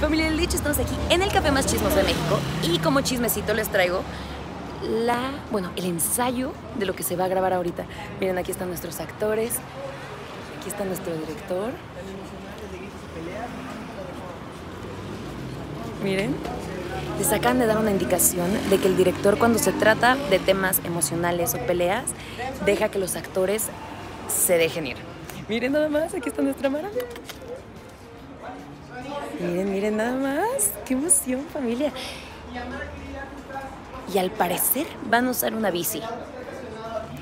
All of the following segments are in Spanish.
Familia del Dicho, estamos aquí en el café más chismoso de México y como chismecito les traigo la, bueno, el ensayo de lo que se va a grabar ahorita. Miren, aquí están nuestros actores, aquí está nuestro director. Miren, les acaban de dar una indicación de que el director cuando se trata de temas emocionales o peleas, deja que los actores se dejen ir. Miren nada más, aquí está nuestra Mara. Miren, miren nada más. Qué emoción, familia. Y al parecer van a usar una bici.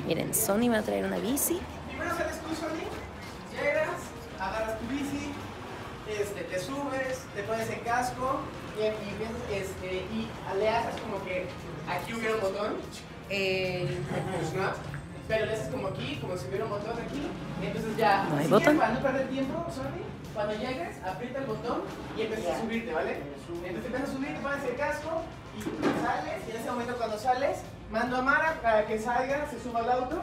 Miren, Sony va a traer una bici. Primero sales tú, Sony, llegas, agarras tu bici, este, te subes, te pones el casco y, y este, y le haces como que aquí hubiera un botón, eh, snap, pero le haces como aquí, como si hubiera un botón aquí, entonces ya, ¿No hay si botón? quieres, para no perder tiempo, Sony, cuando llegues, aprieta el botón y empiezas a subirte, ¿vale? Entonces empiezas a subir, pones el casco y sales, y en ese momento cuando sales, mando a Mara para que salga, se suba al auto,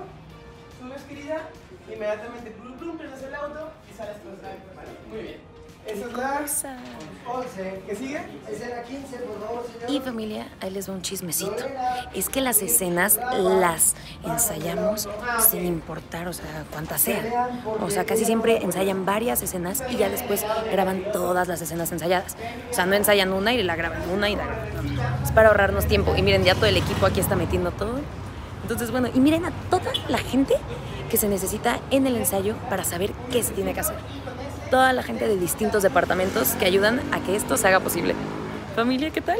subes querida, inmediatamente plum, plum, prendes el auto Esa es la Cosa. 11. ¿Qué sigue? Esa era 15, por favor, señor. Y familia, ahí les va un chismecito. Es que las escenas las ensayamos sin importar, o sea, cuantas sean. O sea, casi siempre ensayan varias escenas y ya después graban todas las escenas ensayadas. O sea, no ensayan una y la graban una y la graban. Es para ahorrarnos tiempo. Y miren, ya todo el equipo aquí está metiendo todo. Entonces, bueno, y miren a toda la gente que se necesita en el ensayo para saber qué se tiene que hacer. Toda la gente de distintos departamentos que ayudan a que esto se haga posible. Familia, ¿qué tal?